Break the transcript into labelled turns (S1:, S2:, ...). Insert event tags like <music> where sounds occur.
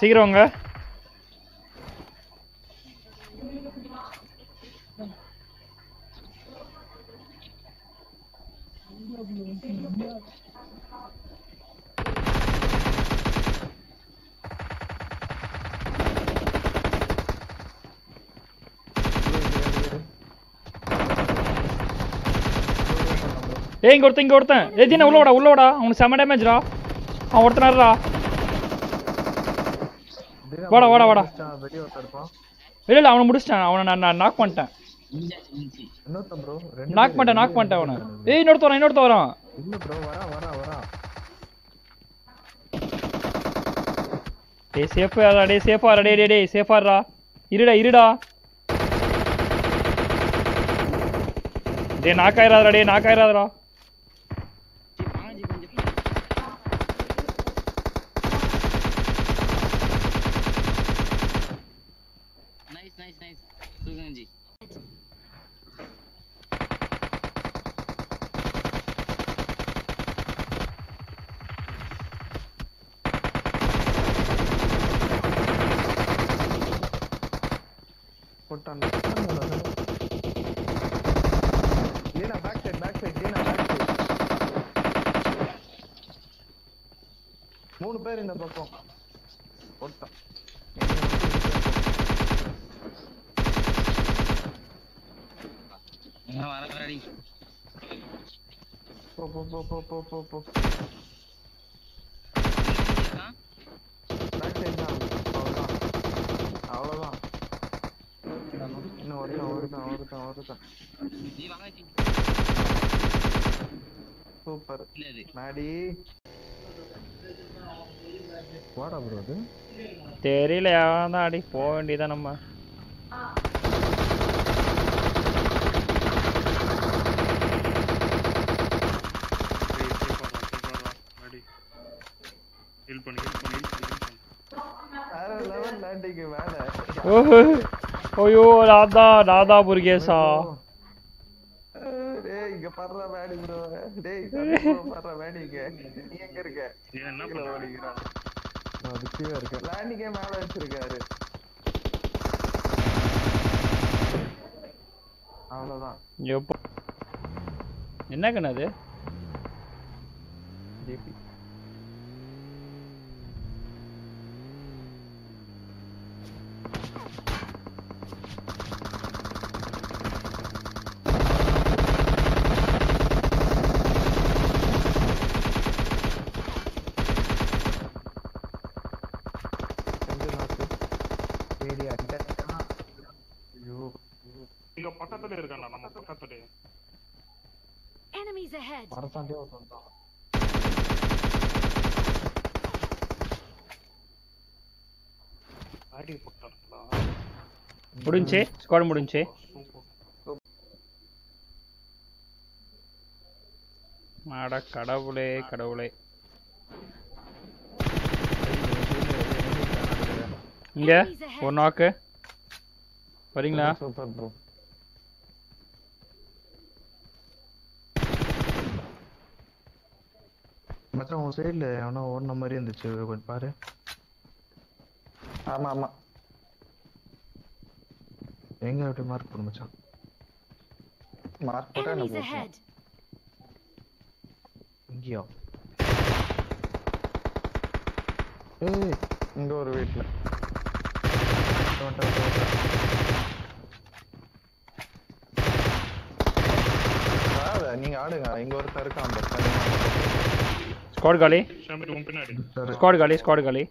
S1: சீக்கிரம் வாங்க. ஏய் இங்க ஒருத்தன் இங்க ஒருத்தன். ஏ தீனா உள்ள வாடா உள்ள வாடா. அவனுக்கு செம டேமேஜ்ரா அவன் ஒருத்தனாடுறா வாடா, வாடா, வாடா. இல்ல இல்ல அவனை முடிச்சிட்டேன். அவனை நான் நான் நாக் பண்ணிட்டேன். நாக் பண்ணிட்டேன் நாக் பண்ணிட்டேன் அவனை. ஏய் இன்னொருத்த வரான் இன்னொருத்த வரான்.
S2: இல்ல ப்ரோ வரா வரா வரா.
S1: டேய் சேஃபா டேய் சேஃபா இருடா டேய் டேய் டேய் சேஃபா இருடா. இருடா இருடா. டேய் நாக் ஆயிராதடா டேய்
S3: nice, nice. Suganji.
S2: போட்டான் மூணு பேர் இந்த பக்கம் போட்டான்
S3: நான் வரடி
S2: போ போ போ போ போ தான்
S1: தெரியல அடி போக வேண்டியதான் நம்ம
S2: லேண்டிங் மேல <laughs>
S1: ஐயோ ராதா ராதா முருகேசா.
S2: டேய் இங்க பர்ற மேடி ப்ரோ டேய் ப்ரோ பர்ற மேடி இங்க. நீ எங்க இருக்க?
S4: என்ன பண்ற?
S2: ஓடிக்கிறான் அது கீழே இருக்கு லேண்டிங்கே மேல வச்சிருக்காரு. அவ்வளவுதான்.
S1: எப்போ? என்ன கண்ணு அது?
S2: ஜிபி கொஞ்சம் நாக்கு தேடி அடிச்சா ஐயோ.
S4: இங்க பக்கத்துல இருக்கான்டா நம்ம பக்கத்துல
S5: Enemies ahead!
S2: மரத்தாண்டே ஒருத்தன் தான்.
S4: ஆடி போட்டாங்களா
S1: முடிஞ்சு? ஸ்குவாட் முடிஞ்சு? அட கடவுளே கடவுளே. இங்க ஒரு நாக்கு வரீங்களா?
S2: சூப்பர் ப்ரோ மச்சான் உன் சைடுல எவனோ ஓடின மாதிரி இருந்துச்சு. கொஞ்சம் பாரு. ஆமா ஆமா. எங்க அப்படி மார்க் பண்ணு மச்சான்? மார்க் போட்டா என்ன! இங்கேயா? ஏய் இங்க ஒரு வீட்ல. வந்துட்டேன், வந்துட்டேன். வராத, நீங்க ஆடுங்க இங்க ஒருத்தர் இருக்கான் பாரு.
S1: ஸ்குவாட் காலி
S4: ஷாமி உன் பின்னாடி
S1: ஸ்குவாட் காலி ஸ்குவாட் காலி